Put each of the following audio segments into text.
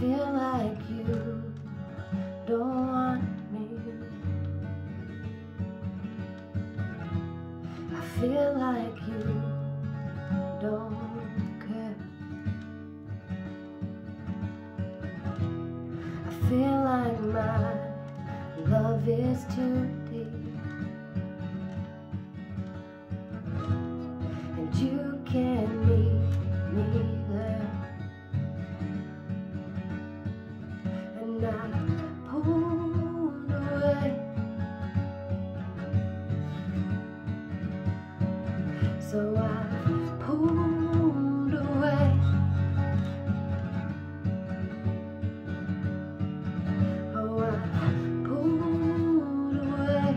feel like you don't want me. I feel like you don't care. I feel like my love is too deep. And you So I pulled away. Oh, I pulled away.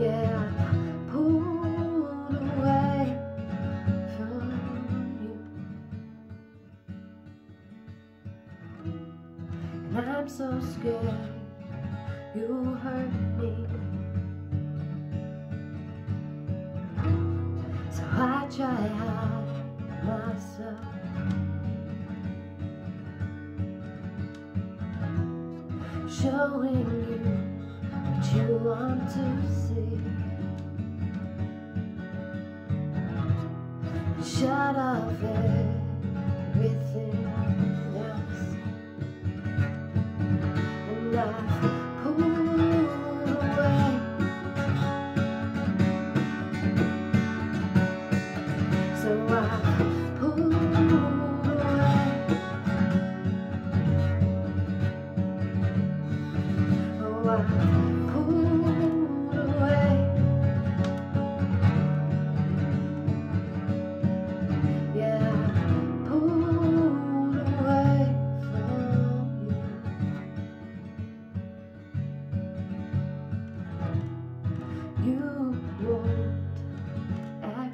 Yeah, I pulled away from you. And I'm so scared you hurt me. So I try hide myself. Showing you what you want to see. Shut off it.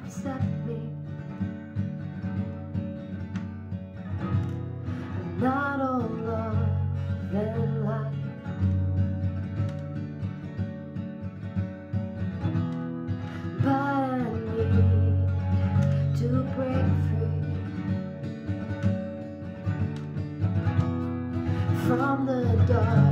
upset me. I'm Not all love and light But I need to break free From the dark.